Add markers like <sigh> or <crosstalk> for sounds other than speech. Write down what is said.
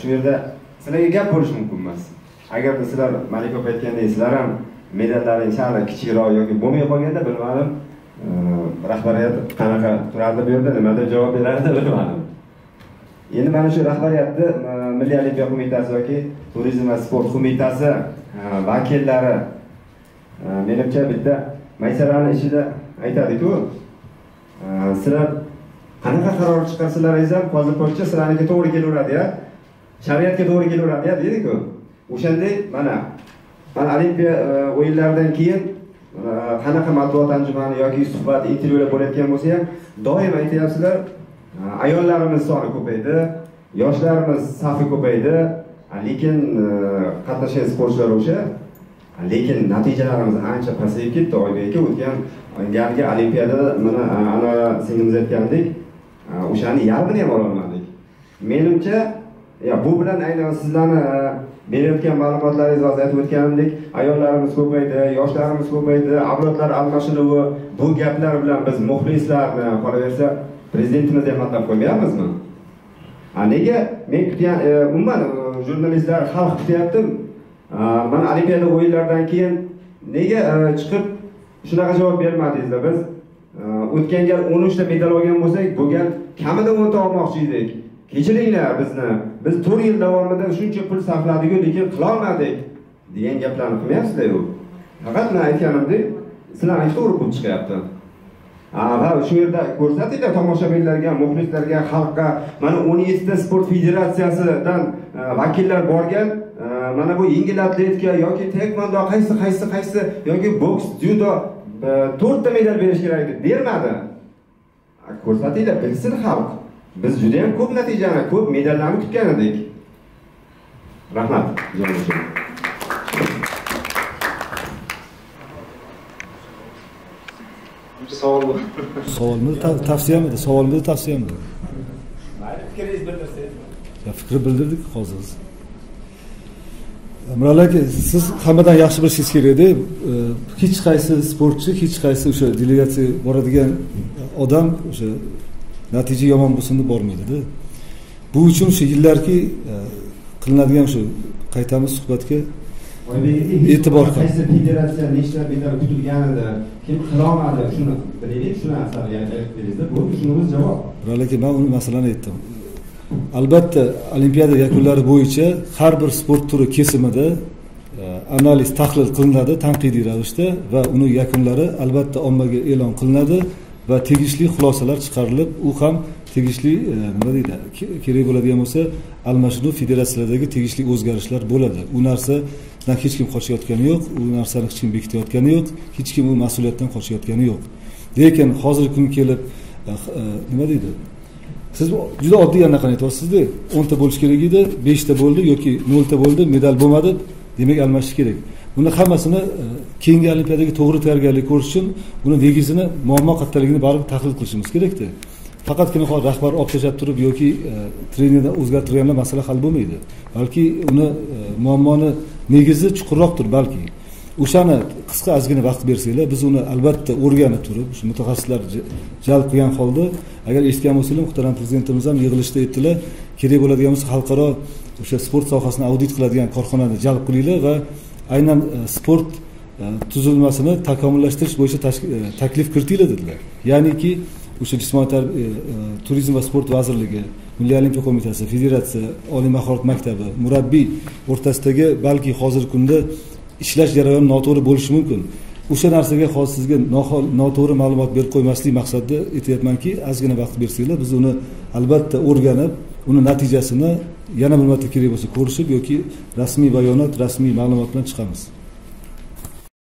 shu yerda sizlarga gap bo'lishi mumkin emas. Agarda sizlar malika opa aytgandek sizlar ham medallaring sal kichikroq yoki bo'lmay qolganda bilmadim. Rahbariyat qanaqa turardi bu yerda nimadir javob berardi <laughs> bilmadim. Endi mana shu rahbariyatni milliy olimpiya qo'mitasi yoki turizm va sport qo'mitasi vakillari menimcha bitta maysarani ichida aytadiku sizlar qanaqa qaror chiqarsalaringiz ham hozircha sizlarniki to'g'ri kelaveradi-ya. Shariatga to'g'ri kelaveradi-ya deydiku o'shandek mana mana olimpiya e, o'yinlaridan keyin e, qanaqa matbuot anjumani yoki suhbat intervyular bo'layotgan bo'lsa ham doim aytyapsizlar e, ayollarimiz soni ko'paydi yoshlarimiz safi ko'paydi lekin qatnashgan sportchilar o'sha lekin natijalarimiz ancha pasayib ketdi oybek aka o'tgan galgi olimpiadada mana ana singlimiz aytgandek o'shani yarmini ham ololmadik. Menimcha bu bilan aynan sizlarni e, berayotgan ma'lumotlaringiz hozir aytib o'tganimdek ayollarimiz ko'paydi yoshlarimiz ko'paydi avlodlar almashinuvi bu gaplar bilan biz muxlislarni qolaversa prezidentimizni ham maqtab qo'ymayapmizmi nega? Men kutgan e, umuman e, jurnalistlar xalq kutyapti mana olimpiada o'yinlaridan keyin nega chiqib shunaqa javob bermadingizlar? Biz o'tgan gal o'n uchta medal olgan bo'lsak bu gal kamida o'nta olmoqchi edik. Kechiringlar bizni. Biz to'rt yil davomida shuncha pul sarfladiku lekin qilolmadik. Degan gaplarni qilmayapsizlaru faqat man aytganimdek sizlarniki to'g'ri bo'lib chiqyapti. Va shu yerda ko'rsatinglar tomoshabinlarga muxlislarga xalqqa. Mana o'n yettita sport federatsiyasidan e, vakillar borgan e, mana bu yengil atletika yoki taekvondo qaysi qaysi qaysi yoki boks dzyudo e, to'rtta medal berish kerak deb bermadi ko'rsatinglar bilsin xalq. Biz juda ham ko'p natijani ko'p medallarni kutgan edik rahmat savol bor savolmidi tavsiyamidi savolmidi tavsiyamidi mayli fikringizni bildirsangiz fikr bildirdik hozir. Mirolim aka siz hammadan yaxshi bilishingiz kerakda hech qaysi sportchi hech qaysi o'sha delegatsiya boradigan odam o'sha natija yomon bo'lsin deb bormaydida. Bu uchun shu yillarki e, qilinadigan shu qaytamiz suhbatga. E'tibor qaysi federatsiya nechta medal kutilgan edi kim qilolmadi shuni bilaylik shu narsani aytib beringizda. Bo'ldi shuni javob. Mirolim aka man uni masalani aytdim. Albatta olimpiada yakunlari bo'yicha har bir sport turi kesimida e, analiz tahlil qilinadi tanqidiy ravishda va uni yakunlari albatta ommaga e'lon qilinadi va tegishli xulosalar chiqarilib u ham tegishli e, nima deydi kerak bo'ladigan bo'lsa almashinuv federatsiyalardagi tegishli o'zgarishlar bo'ladi. U narsadan hech kim qochayotgani yo'q u narsani hech kim bekitayotgani yo'q hech kim u mas'uliyatdan qochayotgani yo'q. Lekin hozirgi kun kelib e, e, nima deydi siz juda oddiy anaqani aytyapsizda o'nta bo'lishi kerak edi beshta bo'ldi yoki nolta bo'ldi medal bo'lmadi demak almashish kerak. Buni hammasini keyingi olimpiadaga to'g'ri tayyorgarlik ko'rish uchun buni negizini muammo kattaligini baribir tahlil qilishimiz kerakda. Faqatgina hozir rahbar olib tashlab turib yoki e, trenerdan trenerni o'zgartirganlar masala hal bo'lmaydi. Balki uni e, muammoni negizi chuqurroqdir balki. O'shani qisqa ozgina vaqt bersanglar biz uni albatta o'rganib turib shu mutaxassislar jalb qilgan holda agar eshitgan bo'lsanglar muhtaram prezidentimiz ham yig'ilishda aytdilar kerak bo'ladigan bo'lsa xalqaro o'sha sport sohasini audit qiladigan korxonani jalb qilinglar va aynan e, sport e, tuzilmasini takomillashtirish bo'yicha e, taklif kiritinglar dedilar. Ya'niki o'sha jismoniy e, e, turizm va sport vazirligi milliy olimpiya qo'mitasi federatsiya oliy mahorat maktabi murabbiy o'rtasidagi balki hozirgi kunda ishlash jarayoni noto'g'ri bo'lishi mumkin. O'sha narsaga hozir sizga noto'g'ri ma'lumot berib qo'ymaslik maqsadida aytyapmanki ozgina vaqt bersanglar biz uni albatta o'rganib uni natijasini yana bir marta kerak bo'lsa ko'rishib yoki rasmiy bayonot rasmiy ma'lumot bilan chiqamiz.